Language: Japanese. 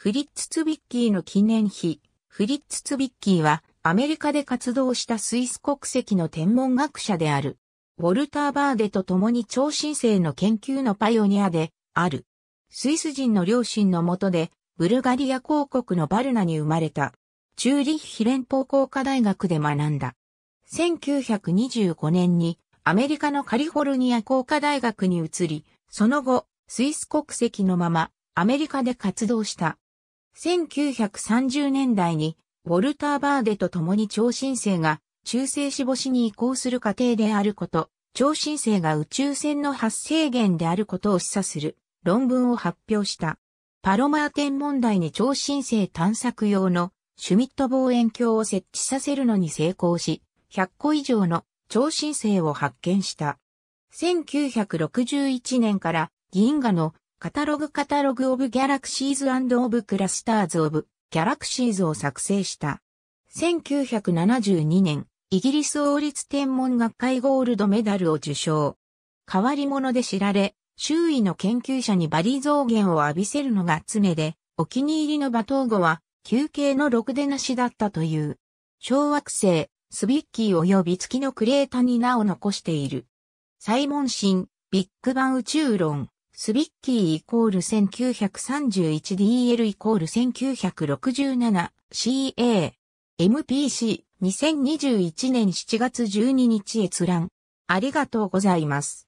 フリッツ・ツビッキーの記念碑。フリッツ・ツビッキーはアメリカで活動したスイス国籍の天文学者である。ウォルター・バーデと共に超新星の研究のパイオニアである。スイス人の両親のもとで、ブルガリア公国のバルナに生まれた。チューリッヒ連邦工科大学で学んだ。1925年にアメリカのカリフォルニア工科大学に移り、その後、スイス国籍のままアメリカで活動した。1930年代にウォルター・バーデと共に超新星が中性子星に移行する過程であること、超新星が宇宙船の発生源であることを示唆する論文を発表した。パロマーテン問題に超新星探索用のシュミット望遠鏡を設置させるのに成功し、100個以上の超新星を発見した。1961年から銀河のカタログカタログオブギャラクシーズオブクラスターズオブギャラクシーズを作成した。1972年、イギリス王立天文学会ゴールドメダルを受賞。変わり者で知られ、周囲の研究者にバリ増減を浴びせるのが常で、お気に入りの馬頭語は、休憩のろくでなしだったという。小惑星、スビッキー及び月のクレータに名を残している。サイモン神、ビッグバン宇宙論、スビッキーイコール 1931DL イコール 1967CA MPC2021 年7月12日閲覧ありがとうございます。